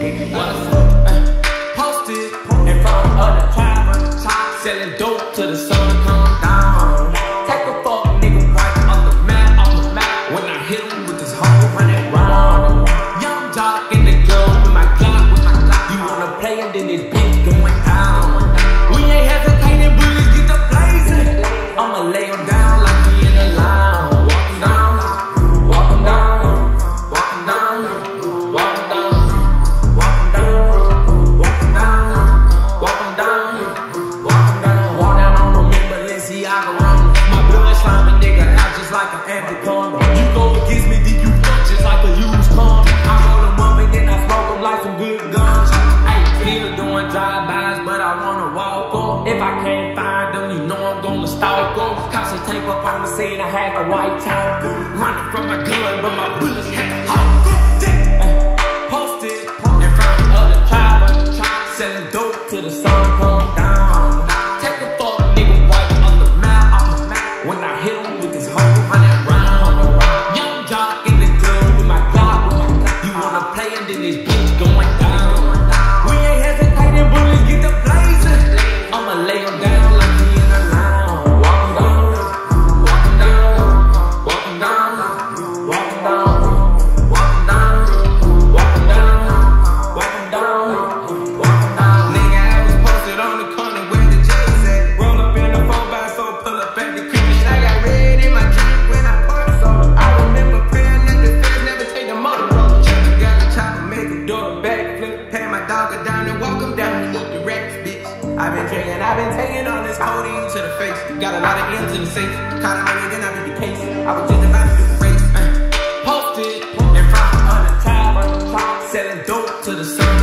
Posted in front of the selling dope to the sun down. Take a nigga, right off the map, off the map. When I hit him with this round. Young dog in the with my Glock, with my Glock. You wanna play and then it's If I can't find them, you know I'm gonna stalk them. Cause some tape up on the scene, I had the white top. Running from my gun, but my bullets had baby, and I've been taking on this codeine to the face. Got a lot of ends in the safe. Caught a nigga, then I be the case. I was just about to do the race. Uh, posted in front of the top, selling dope to the sun.